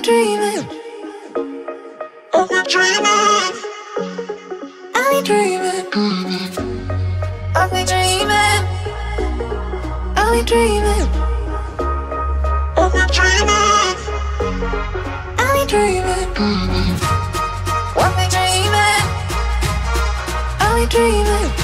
we dreaming? Are we dreaming? Are we dreaming? Are we dreaming? Are we dreaming? Are we dreaming? Are we dreaming? Are we dreaming? Are we dreaming?